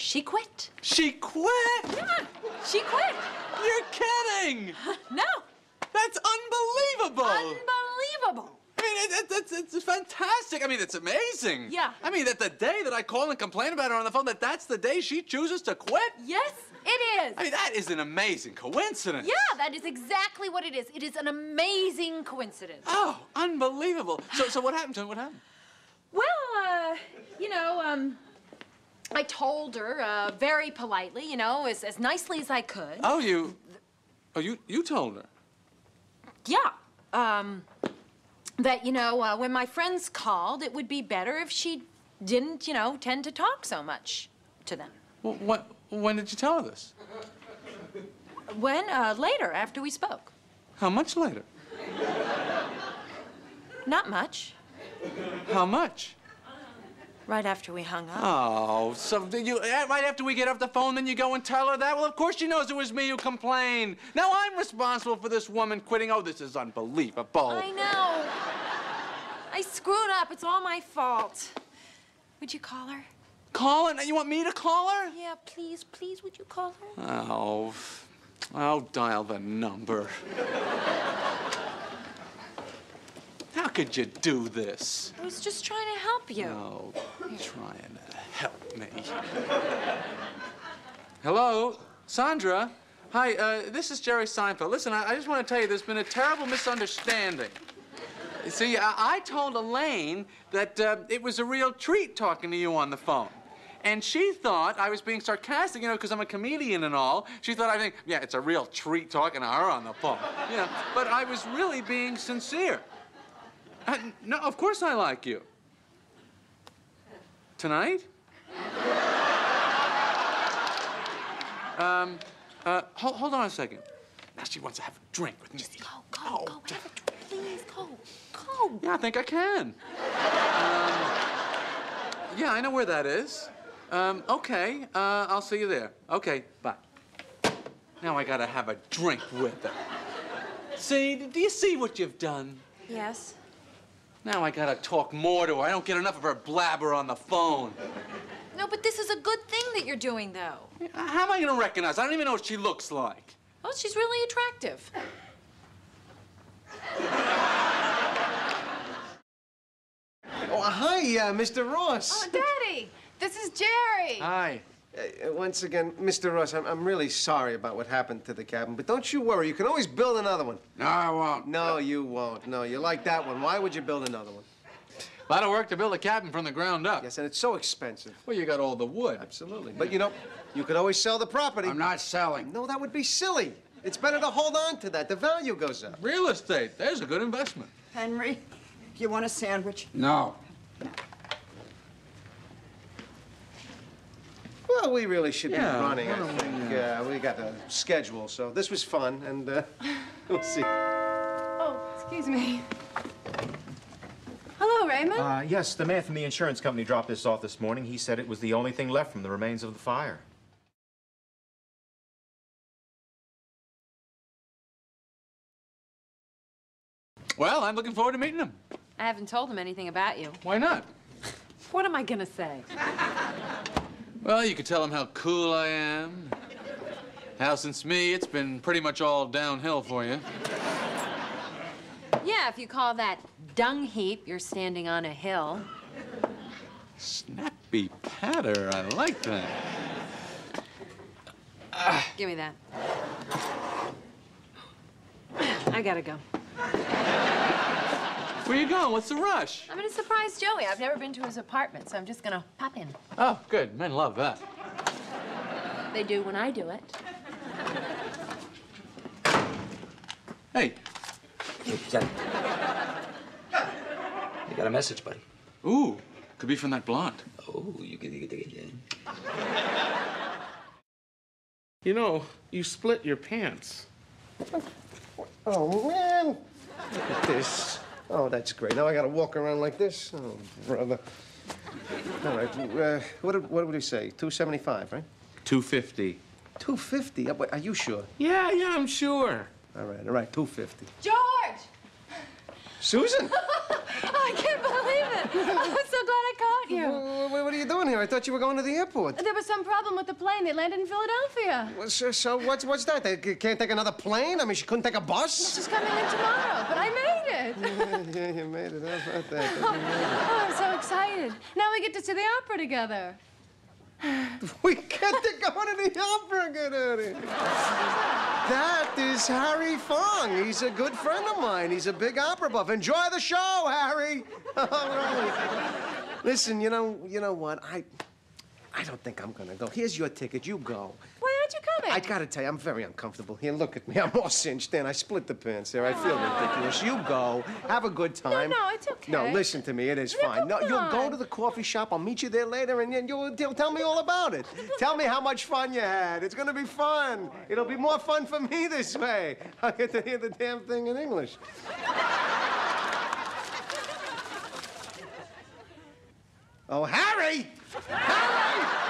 She quit. She quit? Yeah, she quit. You're kidding! No, That's unbelievable! unbelievable. I mean, it, it, it's, it's fantastic. I mean, it's amazing. Yeah. I mean, that the day that I call and complain about her on the phone, that that's the day she chooses to quit? Yes, it is. I mean, that is an amazing coincidence. Yeah, that is exactly what it is. It is an amazing coincidence. Oh, unbelievable. So, so what happened to her? What happened? Well, uh, you know, um, I told her uh, very politely, you know, as, as nicely as I could. Oh, you. Oh, you you told her. Yeah. Um, that, you know, uh, when my friends called, it would be better if she didn't, you know, tend to talk so much to them. Well, what, when did you tell her this? When? Uh, later, after we spoke. How much later? Not much. How much? Right after we hung up. Oh, so did you eh, right after we get off the phone, then you go and tell her that? Well, of course she knows it was me who complained. Now I'm responsible for this woman quitting. Oh, this is unbelievable. I know. I screwed up. It's all my fault. Would you call her? Call her? You want me to call her? Yeah, please, please, would you call her? Oh, I'll dial the number. How could you do this? I was just trying to help you. Oh, trying to help me. Hello, Sandra. Hi, uh, this is Jerry Seinfeld. Listen, I, I just want to tell you there's been a terrible misunderstanding. See, I, I told Elaine that uh, it was a real treat talking to you on the phone. And she thought I was being sarcastic, you know, because I'm a comedian and all. She thought I think, yeah, it's a real treat talking to her on the phone. You know, but I was really being sincere. Uh, no, of course I like you. Tonight? um, uh, hold, hold on a second. Now she wants to have a drink with me. Go, go, Oh, go. Have a drink, please. Go, go. Yeah, I think I can. Um, yeah, I know where that is. Um, okay, uh, I'll see you there. Okay, bye. Now I gotta have a drink with her. See, do you see what you've done? Yes. Now I gotta talk more to her. I don't get enough of her blabber on the phone. No, but this is a good thing that you're doing, though. How am I gonna recognize? I don't even know what she looks like. Well, she's really attractive. Oh, hi, uh, Mr. Ross. Oh, Daddy, this is Jerry. Hi. Uh, once again, Mr. Ross, I'm, I'm really sorry about what happened to the cabin, but don't you worry. You can always build another one. No, I won't. No, you won't. No, you like that one. Why would you build another one? A lot of work to build a cabin from the ground up. Yes, and it's so expensive. Well, you got all the wood. Absolutely. But you know, you could always sell the property. I'm not selling. No, that would be silly. It's better to hold on to that. The value goes up. Real estate, there's a good investment. Henry, you want a sandwich? No. Well, we really should Yeah, be running, I don't think. Uh, we got a schedule, so this was fun, and uh, we'll see. Oh, excuse me. Hello, Raymond. Uh, yes, the man from the insurance company dropped this off this morning. He said it was the only thing left from the remains of the fire. Well, I'm looking forward to meeting him. I haven't told him anything about you. Why not? What am I gonna say? Well, you could tell him how cool I am. How since me, it's been pretty much all downhill for you. Yeah, if you call that dung heap, you're standing on a hill. Snappy patter, I like that. Give me that. I gotta go. Where you going? What's the rush? I'm gonna surprise Joey. I've never been to his apartment, so I'm just gonna pop in. Oh, good. Men love that. They do when I do it. Hey, You got, you got a message, buddy. ooh, could be from that blonde. Oh, you can you can- you can- You know, you split your pants. Oh, man. Look at this. Oh, that's great. Now I gotta walk around like this? Oh, brother. All right, uh, what, what would we say? 275, right? 250. 250? Uh, wait, Are you sure? Yeah, yeah, I'm sure. All right, all right, 250. George! Susan? I can't believe it. I'm glad I caught you. What, what are you doing here? I thought you were going to the airport. There was some problem with the plane. They landed in Philadelphia. Well, So, so what's what's that? They can't take another plane? I mean, she couldn't take a bus? She's coming in tomorrow, but I made it. yeah, you made it. How about that? Oh, I'm so excited. Now we get to see the opera together. We to go to the opera, good Eddie. That is Harry Fong. He's a good friend of mine. He's a big opera buff. Enjoy the show, Harry. All right. Listen, you know, you know what? I, I don't think I'm gonna go. Here's your ticket. You go. Why aren't you coming? I gotta tell you, I'm very uncomfortable here. Look at me. I'm all cinched in. I split the pants there. I feel ridiculous. You go. Have a good time. no, it's okay. No, listen to me. It is No, fine. No, you'll go to the coffee shop. I'll meet you there later, and then you'll, you'll tell me all about it. tell me how much fun you had. It's gonna be fun. It'll be more fun for me this way. I'll get to hear the damn thing in English. oh, Harry! Finally,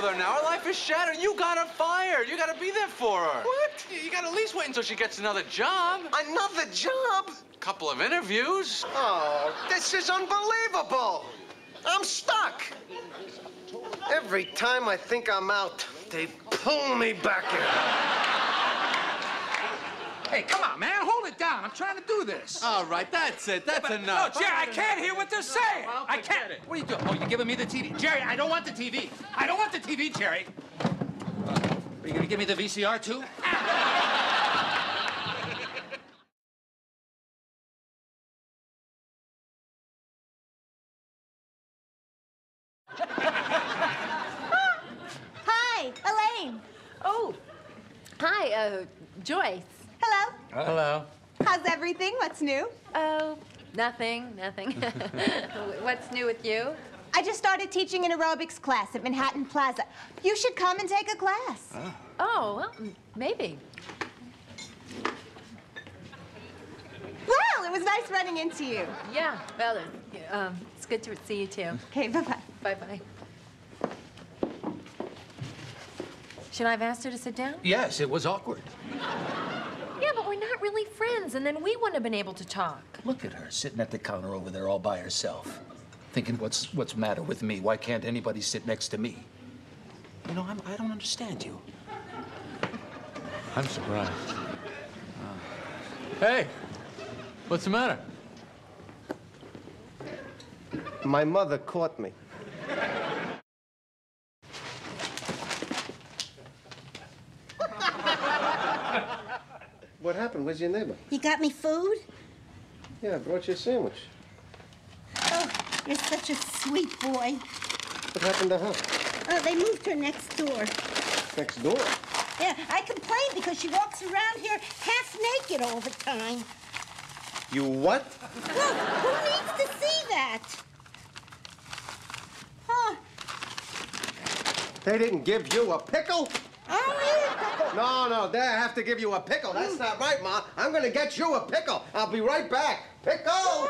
with her now. Her life is shattered. You got her fired. You got to be there for her. What? You, got to at least wait until she gets another job. Another job? couple of interviews. Oh, this is unbelievable! I'm stuck! Every time I think I'm out, they pull me back in. Hey, come on, man. Hold it down. I'm trying to do this. All right, that's it. That's enough. No, Jerry, I can't hear what they're saying. Well, I can't. it. What are you doing? Oh, you're giving me the TV. Jerry, I don't want the TV. I don't want the TV, Jerry. Are you gonna give me the VCR too? Hi, Elaine. Oh, hi, uh, Joyce. Hello. Hello. How's everything? What's new? Oh, nothing, nothing. What's new with you? I just started teaching an aerobics class at Manhattan Plaza. You should come and take a class. Oh, well, maybe. Well, it was nice running into you. Yeah, well, uh, um, it's good to see you too. Okay, bye-bye. Bye-bye. Should I have asked her to sit down? Yes, it was awkward. Yeah, but we're not really friends, and then we wouldn't have been able to talk. Look at her sitting at the counter over there all by herself, thinking, "What's what's matter with me? Why can't anybody sit next to me?" You know, I'm, I don't understand you. I'm surprised. Hey, what's the matter? My mother caught me. Your neighbor? You got me food? Yeah, I brought you a sandwich. Oh, you're such a sweet boy. What happened to her? Oh, they moved her next door. Next door. Yeah, I complain because she walks around here half naked all the time. You what? Look, who needs to see that? Huh? They didn't give you a pickle? I. No, no, they have to give you a pickle. That's not right, Ma. I'm gonna get you a pickle. I'll be right back. Pickle!